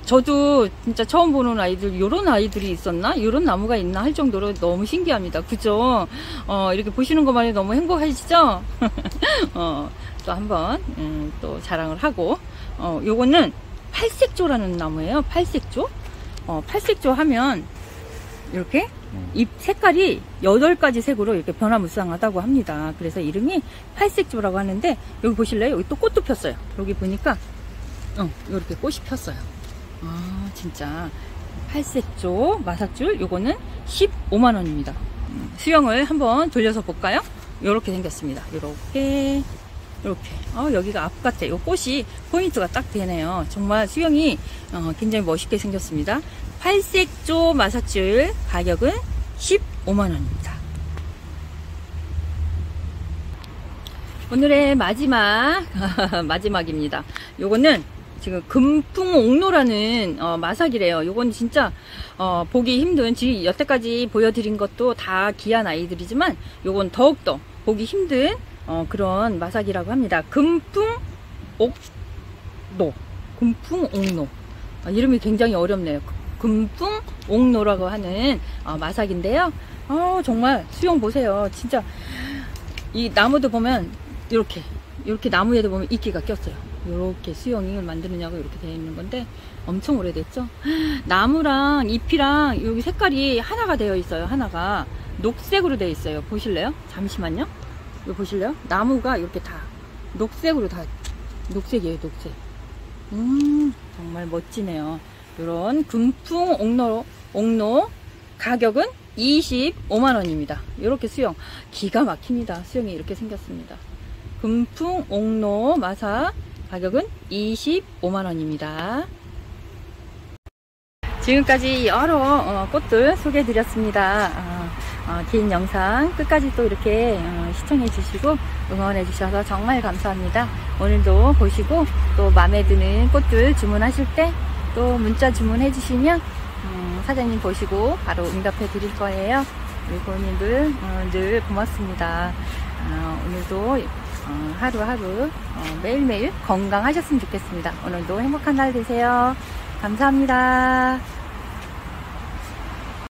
저도 진짜 처음 보는 아이들 이런 아이들이 있었나? 이런 나무가 있나? 할 정도로 너무 신기합니다. 그죠? 어, 이렇게 보시는 것만 해도 너무 행복하시죠? 어, 또 한번 음, 또 자랑을 하고 어, 요거는 팔색조라는 나무예요 팔색조 어, 팔색조 하면 이렇게 잎 색깔이 8가지 색으로 이렇게 변화무쌍하다고 합니다. 그래서 이름이 팔색조라고 하는데 여기 보실래요? 여기 또 꽃도 폈어요. 여기 보니까 어, 이렇게 꽃이 폈어요. 아 진짜 팔색조 마삭줄 요거는 15만 원입니다. 수영을 한번 돌려서 볼까요? 이렇게 생겼습니다. 이렇게 이렇게 어, 여기가 앞 같아. 요 꽃이 포인트가 딱 되네요. 정말 수영이 어, 굉장히 멋있게 생겼습니다. 팔색조 마사줄 가격은 15만원입니다. 오늘의 마지막 마지막입니다. 요거는 지금 금풍옥로라는 어, 마삭이래요. 요건 진짜 어, 보기 힘든 지금 여태까지 보여드린 것도 다 귀한 아이들이지만 요건 더욱더 보기 힘든 어, 그런 마삭이라고 합니다. 금풍옥로 금풍옥로 아, 이름이 굉장히 어렵네요. 금풍옥로라고 하는 어, 마삭인데요. 어, 정말 수영 보세요. 진짜 이 나무도 보면 이렇게 이렇게 나무에도 보면 이끼가 꼈어요. 이렇게 수영을 만드느냐고 이렇게 되어 있는 건데 엄청 오래됐죠. 나무랑 잎이랑 여기 색깔이 하나가 되어 있어요. 하나가 녹색으로 되어 있어요. 보실래요? 잠시만요. 이거 보실래요? 나무가 이렇게 다 녹색으로 다 녹색이에요. 녹색. 음 정말 멋지네요. 이런 금풍 옥로, 옥로 가격은 25만원입니다. 이렇게 수영 기가 막힙니다. 수영이 이렇게 생겼습니다. 금풍 옥로 마사 가격은 25만원입니다. 지금까지 여러 어, 꽃들 소개해 드렸습니다. 어, 어, 긴 영상 끝까지 또 이렇게 어, 시청해 주시고 응원해 주셔서 정말 감사합니다. 오늘도 보시고 또 마음에 드는 꽃들 주문하실 때 또 문자 주문해 주시면 음, 사장님 보시고 바로 응답해 드릴 거예요. 일본인들 어, 늘 고맙습니다. 어, 오늘도 어, 하루하루 어, 매일매일 건강하셨으면 좋겠습니다. 오늘도 행복한 날 되세요. 감사합니다.